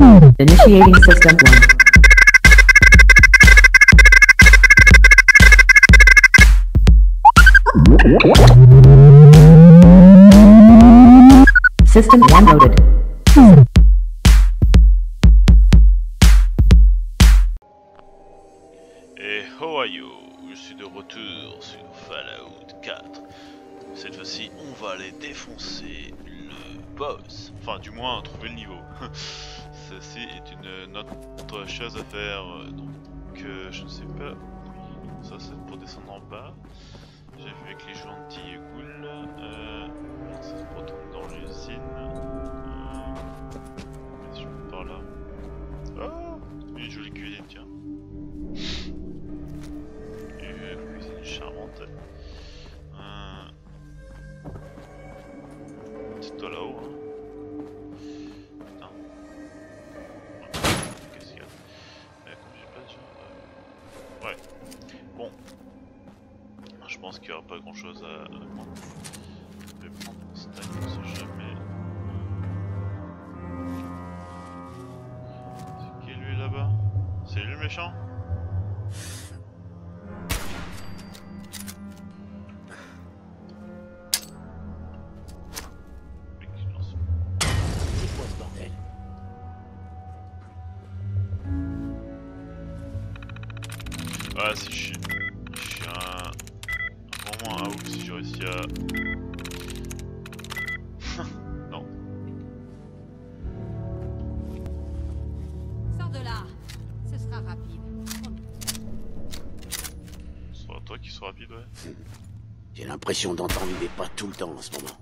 Initiating system one. System one loaded. descendre en bas. J'avais vu que les gentils et cool. pas grand chose à prendre. Je vais prendre un stack, on sait jamais. C'est qui lui là-bas? C'est lui le méchant? d'entendre, il pas tout le temps en ce moment.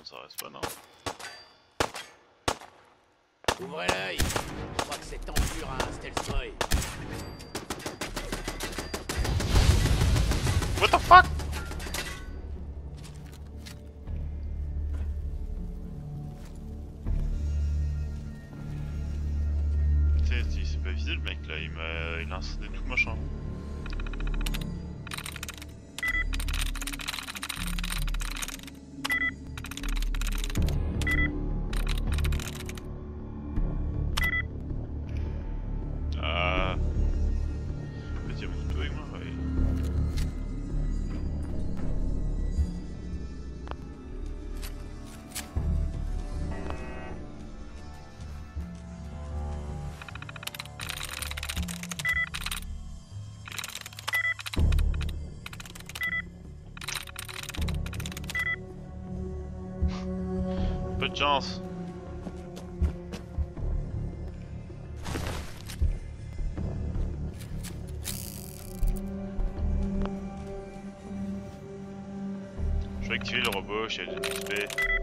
contre ça reste pas non. Ouvrez l'œil Je crois que c'est tendu à un hein, Stelzboy. What the fuck? peu de chance. Je vais activer le robot chez le XP.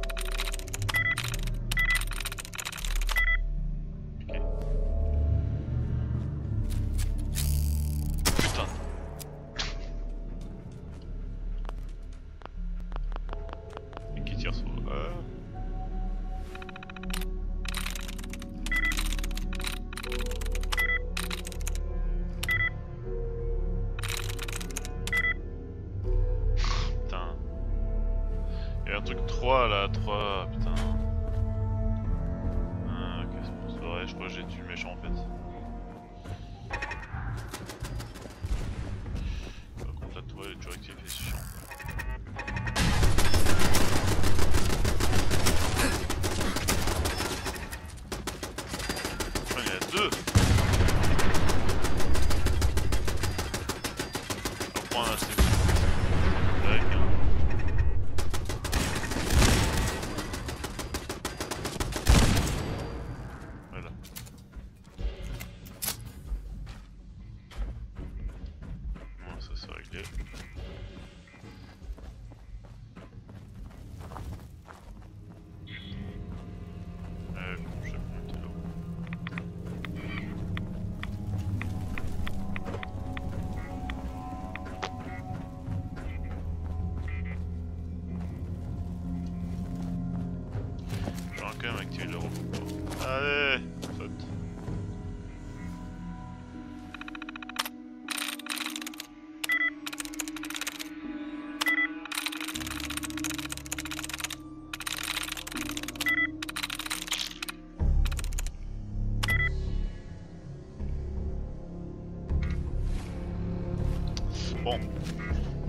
Bon. Ça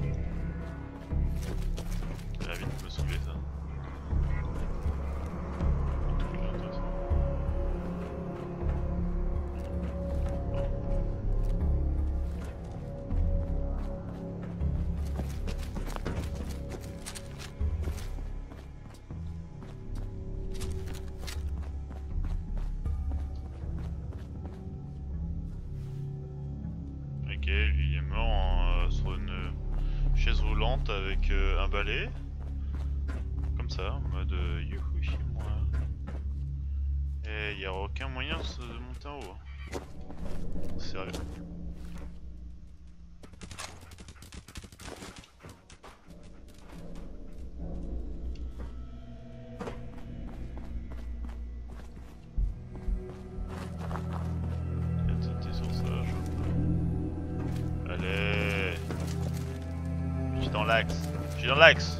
l'axe Je suis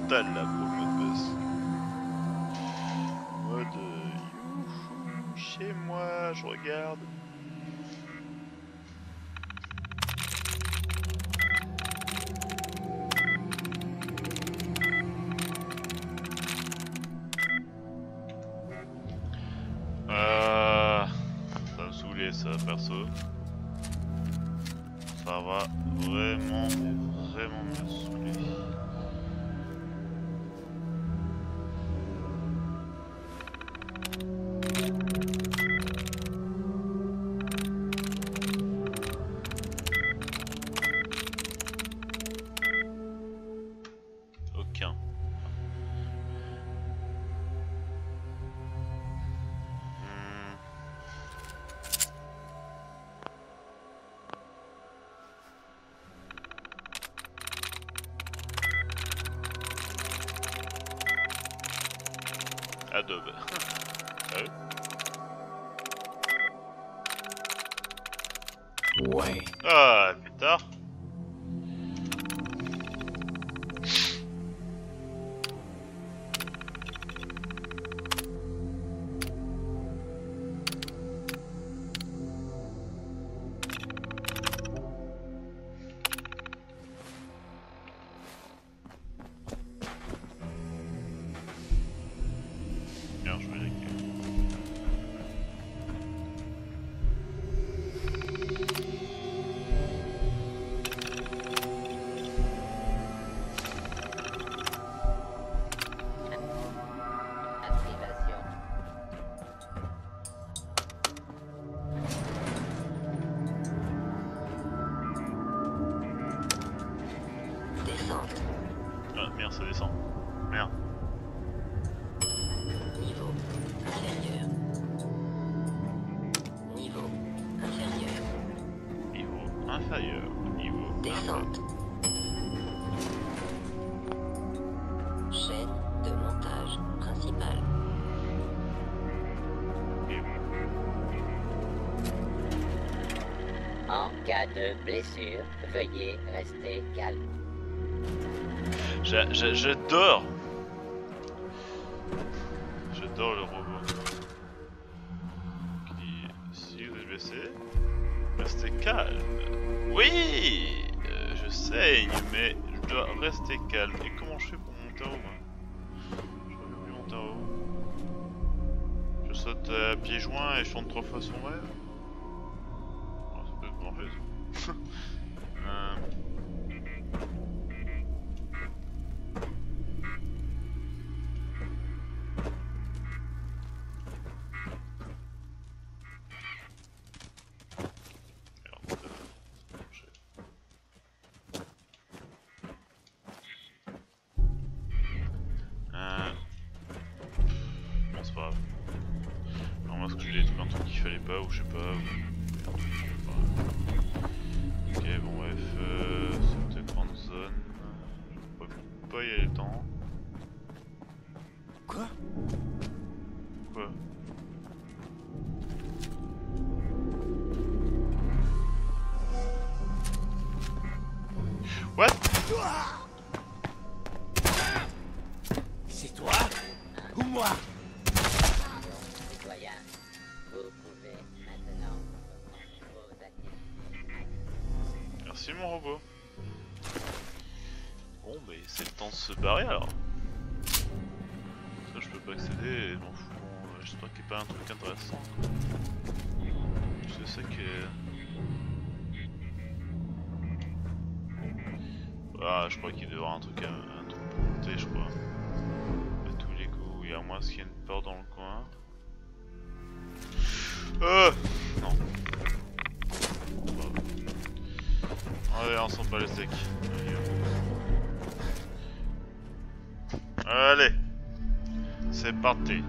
total là pour le mode boss. Mode chez moi, je regarde. Euh, ça me saoulait ça perso. Ça va vraiment, vraiment me saouler. Blessure, veuillez rester calme. J'a- j'a- J'adore. J'adore le robot. Qui, si vous êtes blessé, Restez calme. Oui euh, Je saigne, mais je dois rester calme. Et comment je fais pour monter en haut Je monter en haut. Je saute à pieds joints et je chante trois fois son rêve. What? C'est toi Ou moi? Citoyen, vous pouvez maintenant reprendre vos activités. Merci mon robot. Bon, mais c'est le temps de se barrer alors. Ça, je peux pas accéder, et m'en fous. J'espère qu'il n'y a pas un truc intéressant. Je sais que. Ah, je crois qu'il avoir un truc, truc pour monter, je crois. À tous les coups, il y a moins qu'il y a une porte dans le coin. Euh Non. Allez, on s'en bat les steaks. Allez, c'est parti.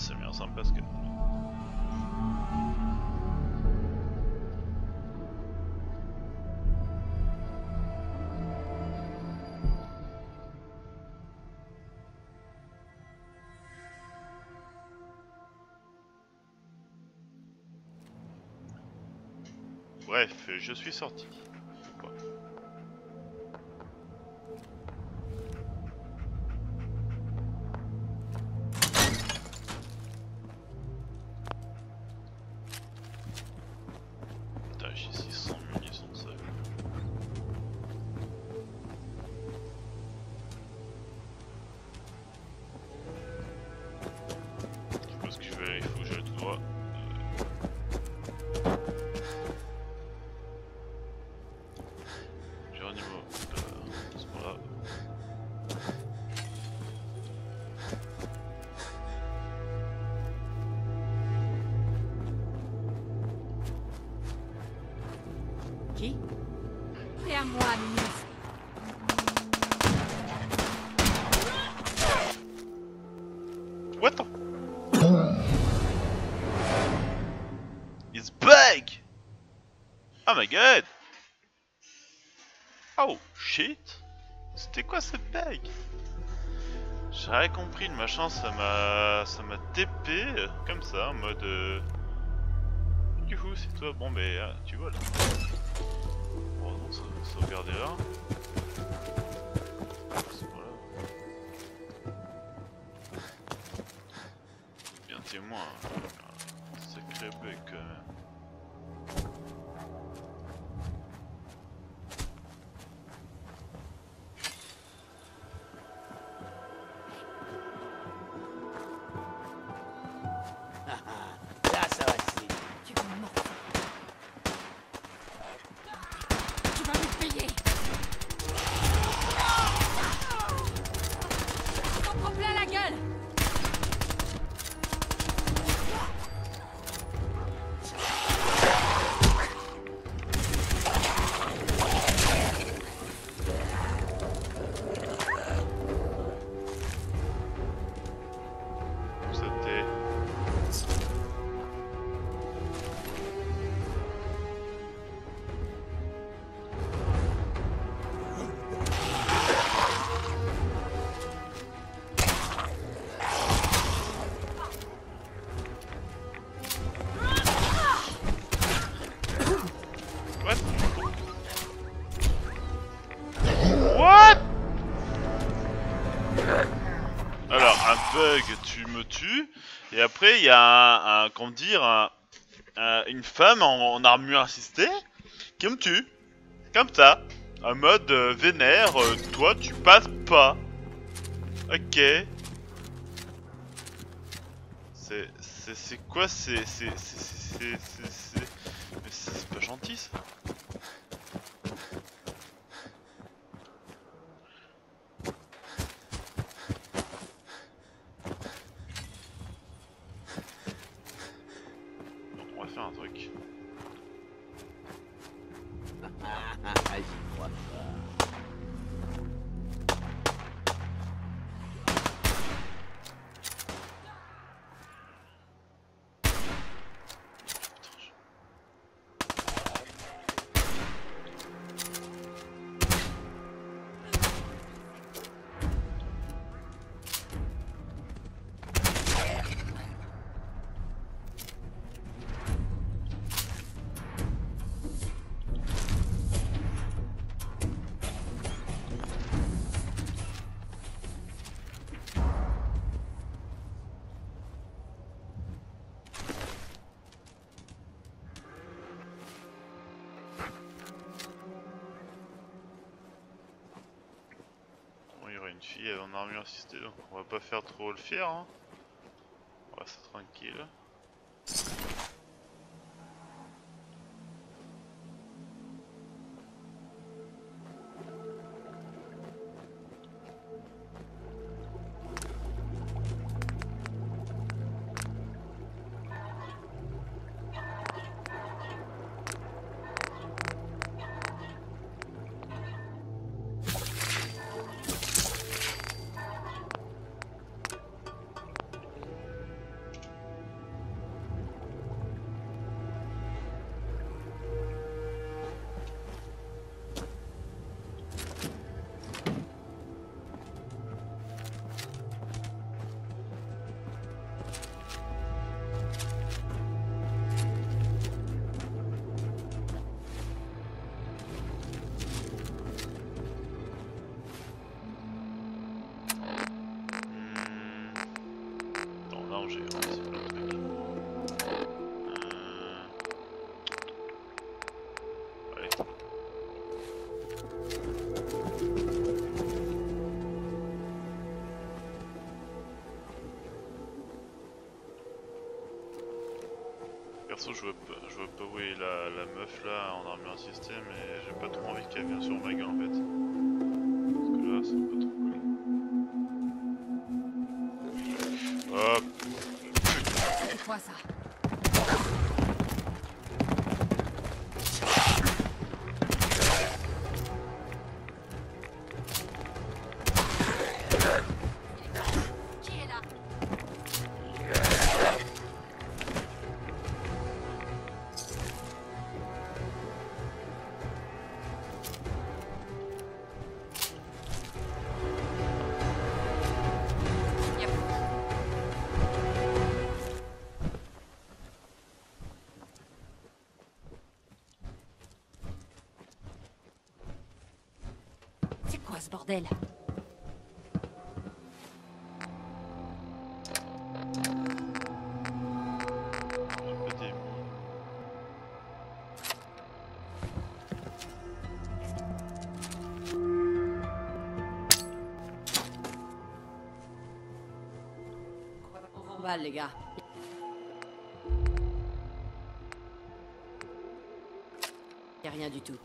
Ça m'est sympa ce que. Bref, je suis sorti. À moi. What the? It's back! Oh my god! Oh shit! C'était quoi cette bague? J'ai rien compris, le machin ça m'a. ça m'a TP euh, comme ça en mode. Euh... Youhou, c'est toi, bon mais ah, tu vois là. Sauvegarder là. C'est pas là. Bien témoin, un sacré bug quand même. Et après, il y a un, comment dire, un- un- une femme en, armure assistée qui me tue. Comme ça. En mode euh, vénère, euh, toi, tu passes pas. Ok. C'est... C'est quoi C'est... C'est... C'est... C'est c'est pas gentil, ça. Fille en armure assistée, donc on va pas faire trop le fier. Hein. On va rester tranquille. Perso, je pas, je vois pas où est la, meuf là en armure assistée, mais j'ai pas trop envie qu'elle vienne sur ma gueule en fait. Parce que là, c'est pas trop cool. Hop, C'est quoi ça ce bordel On va les gars. Y a rien du tout.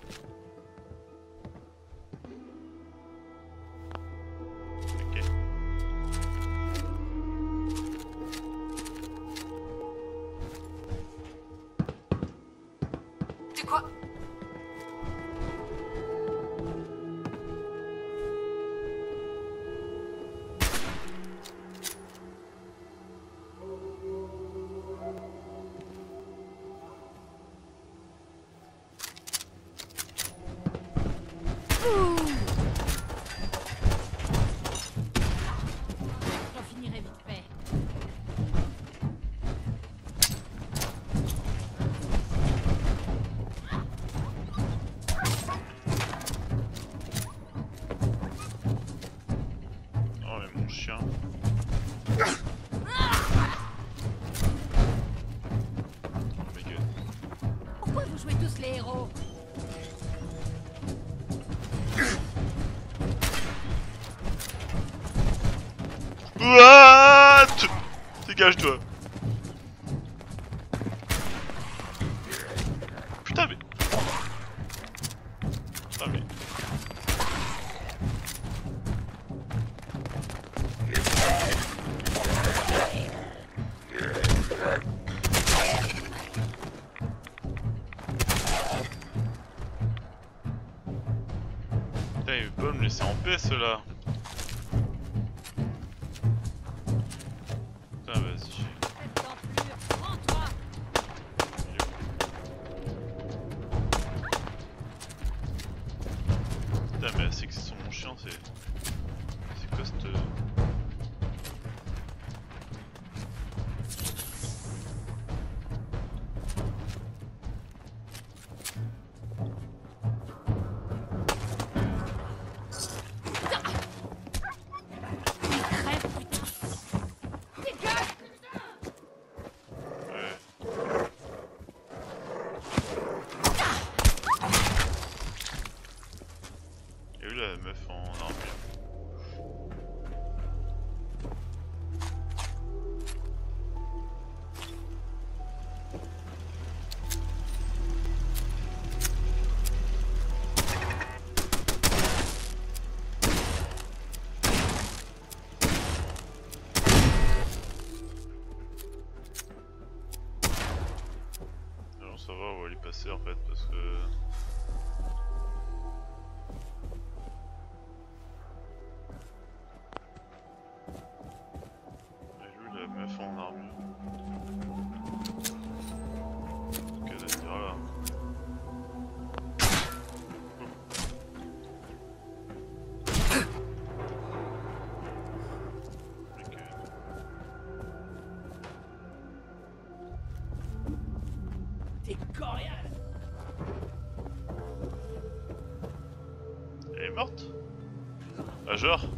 dégage-toi. Putain, mais. Putain, mais. Putain, me laisser en paix, ceux-là. en fait. majeur.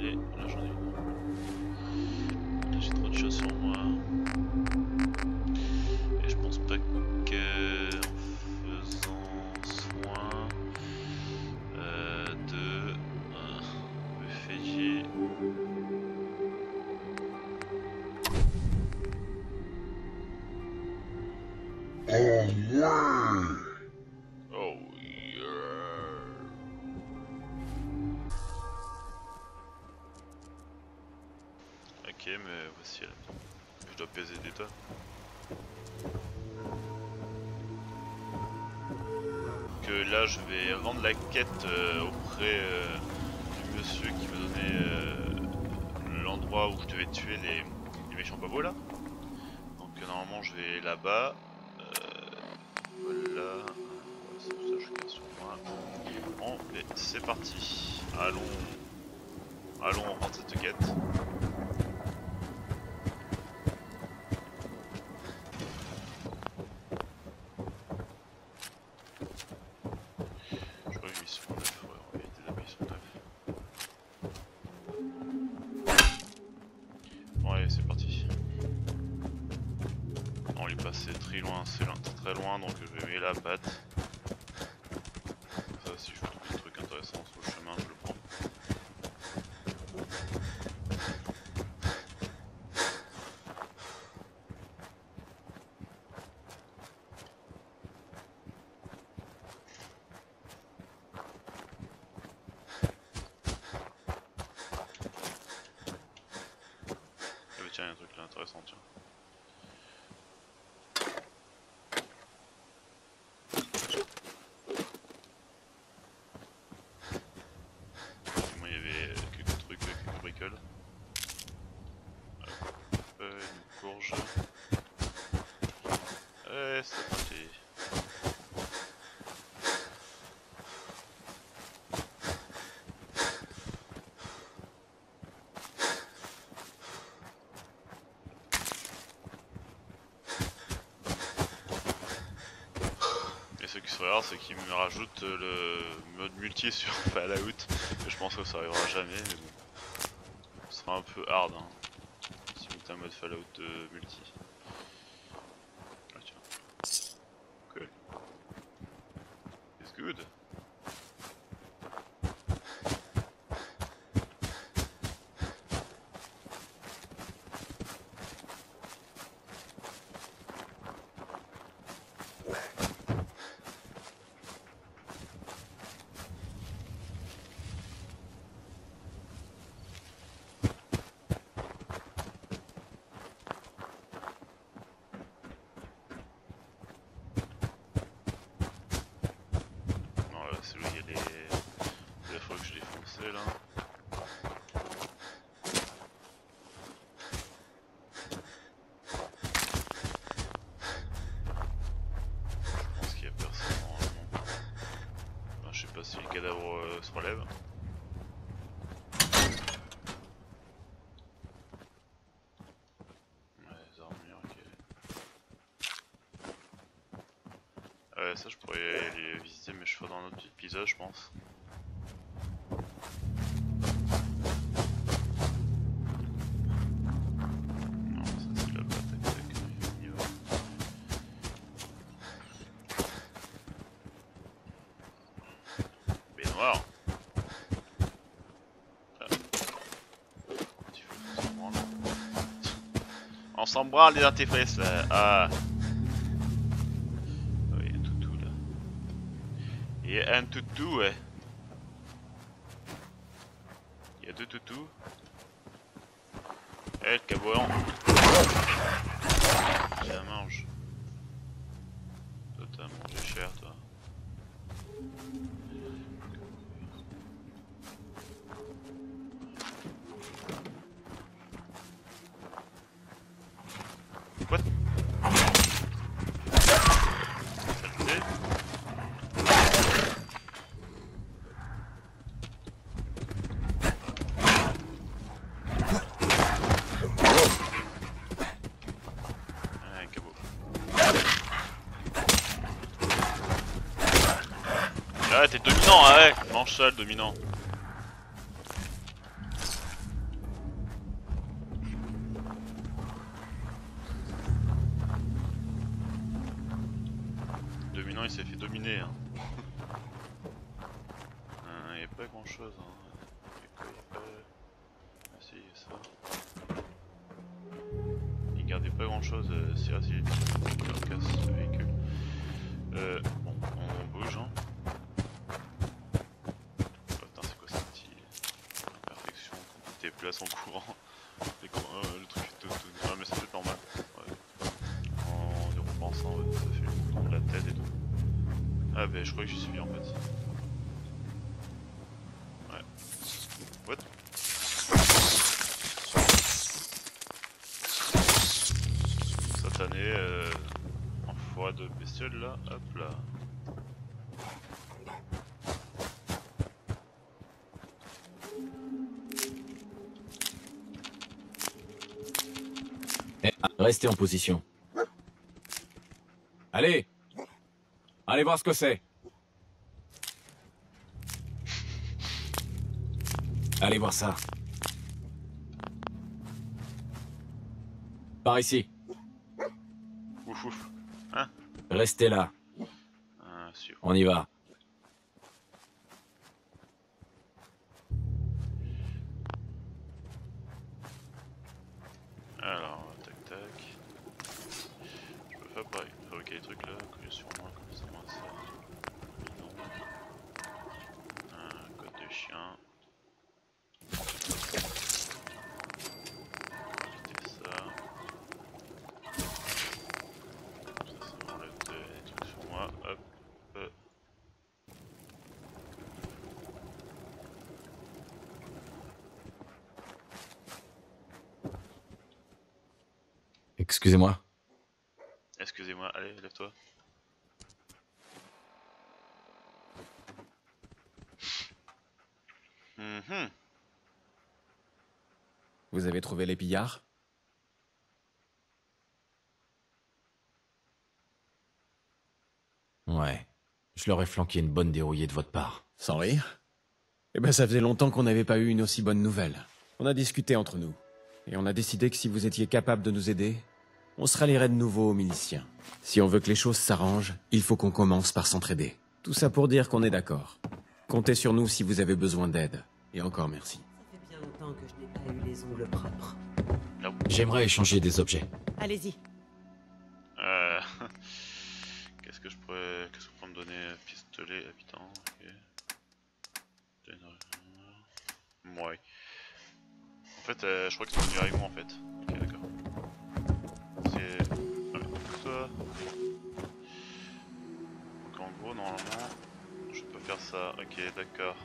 terminé la journée. peser du tas. Que là, je vais rendre la quête euh, auprès euh, du monsieur qui me donnait euh, l'endroit où je devais tuer les, méchants babos là. Donc euh, normalement, je vais là-bas. voilà. Ça, je sur moi. Bon, et c'est parti. Allons. loin, donc je vais mets la patte. C'est qu'il me rajoute le mode multi sur Fallout. Je pense que ça arrivera jamais, mais bon. Ce sera un peu hard, hein. Si vous mettez un mode Fallout euh, multi. Ah tiens. Cool. It's good. Non, là, c'est là où il y a les... les fois que je l'ai foncé là. Je pense qu'il y a personne normalement. Enfin, je sais pas si le cadavre euh, se relève. Ouais, les ok. Ouais, ça je pourrais aller visiter mes chevaux dans un autre épisode, je pense. On s'en branle les antifrices. Ah. Oh, y a un toutou là. Il y a un toutou, ouais. Il y a deux toutous. Eh, le caboyant. Tiens, mange. Toi, t'as mangé cher, toi. What Saleté. Ah, un cabot. Ah, t'es dominant, ah ouais Mange dominant. Dominant, il s'est fait dominer. Hein. Euh, y a pas grand chose. Hein. Ah. Il gardait pas grand chose, euh, ah, si, il casse le véhicule. Euh, bon, on bouge. Hein. Oh, putain, c'est quoi ce petit. Perfection, déplaces en courant. Et quand, euh, le truc est tout, tout... Ah, mais c'est peut-être normal. Ouais. En y ouais, ça fait le de la tête et tout. Ah, bah, je crois que j'y suis en fait. Ouais. What? Satané, euh, enfoiré de bestiole là, hop restez en position. Allez Allez voir ce que c'est. Allez voir ça. Par ici. Ouf ouf. Restez là. Ah, sûr. On y va. Alors, tac tac. Je peux fabriquer, fabriquer les trucs là, coller sur moi comme ça, moi ça. Non. Un code de chien. Quitter ça. Ça, ça m'enlève des trucs sur moi. Hop. Euh. Excusez-moi. Excusez-moi, allez, lève-toi. Mhm. Vous avez trouvé les pillards? Ouais. Je leur ai flanqué une bonne dérouillée de votre part. Sans rire? Eh ben ça faisait longtemps qu'on n'avait pas eu une aussi bonne nouvelle. On a discuté entre nous. Et on a décidé que si vous étiez capable de nous aider, on se rallierait de nouveau aux miliciens. Si on veut que les choses s'arrangent, il faut qu'on commence par s'entraider. Tout ça pour dire qu'on est d'accord. Comptez sur nous si vous avez besoin d'aide. Et encore merci. Ça fait bien longtemps que je n'ai pas eu les ongles propres. J'aimerais échanger des objets. Allez-y. Euh... Qu'est-ce que je pourrais... Qu'est-ce qu'on pourrait me donner? Pistolet, habitant, ok. Ouais. En fait, euh, je crois que c'est venu avec moi en fait. Ok, Ouais, ça. Donc en gros, normalement, je peux faire ça. Ok, d'accord.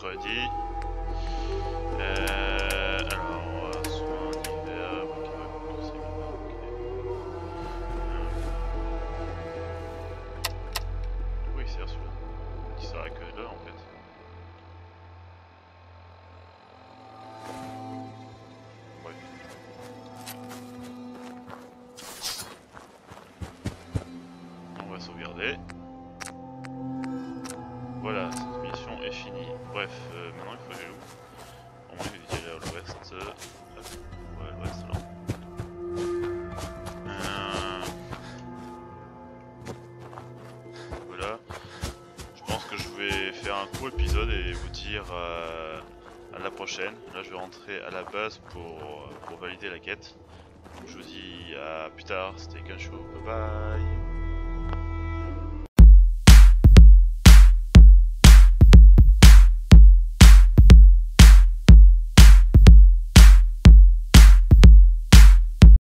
Заходи. Pour, pour valider la quête. Je vous dis à plus tard. C'était Gunshow. Bye bye.